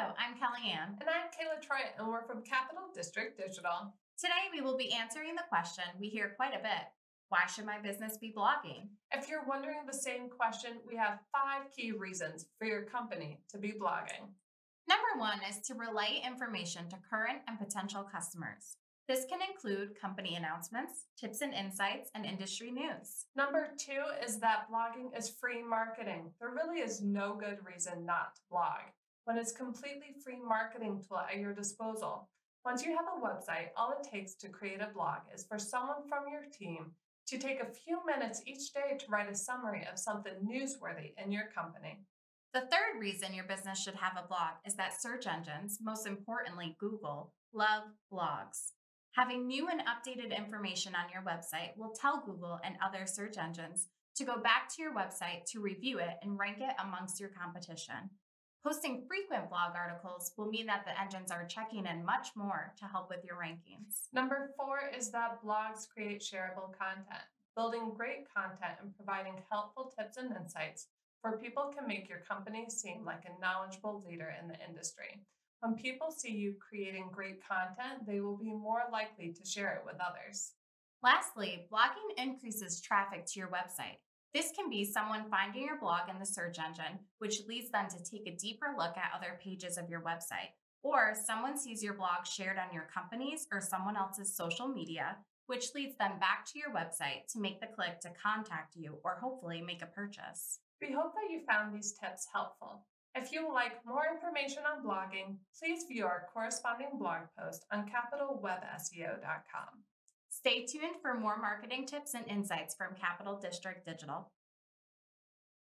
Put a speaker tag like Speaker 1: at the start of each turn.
Speaker 1: Hello, I'm Kellyanne.
Speaker 2: And I'm Kayla Troy, and we're from Capital District Digital.
Speaker 1: Today we will be answering the question we hear quite a bit Why should my business be blogging?
Speaker 2: If you're wondering the same question, we have five key reasons for your company to be blogging.
Speaker 1: Number one is to relay information to current and potential customers. This can include company announcements, tips and insights, and industry news.
Speaker 2: Number two is that blogging is free marketing. There really is no good reason not to blog when it's completely free marketing tool at your disposal. Once you have a website, all it takes to create a blog is for someone from your team to take a few minutes each day to write a summary of something newsworthy in your company.
Speaker 1: The third reason your business should have a blog is that search engines, most importantly Google, love blogs. Having new and updated information on your website will tell Google and other search engines to go back to your website to review it and rank it amongst your competition. Posting frequent blog articles will mean that the engines are checking in much more to help with your rankings.
Speaker 2: Number four is that blogs create shareable content. Building great content and providing helpful tips and insights for people can make your company seem like a knowledgeable leader in the industry. When people see you creating great content, they will be more likely to share it with others.
Speaker 1: Lastly, blogging increases traffic to your website. This can be someone finding your blog in the search engine, which leads them to take a deeper look at other pages of your website. Or someone sees your blog shared on your company's or someone else's social media, which leads them back to your website to make the click to contact you or hopefully make a purchase.
Speaker 2: We hope that you found these tips helpful. If you would like more information on blogging, please view our corresponding blog post on capitalwebseo.com.
Speaker 1: Stay tuned for more marketing tips and insights from Capital District Digital.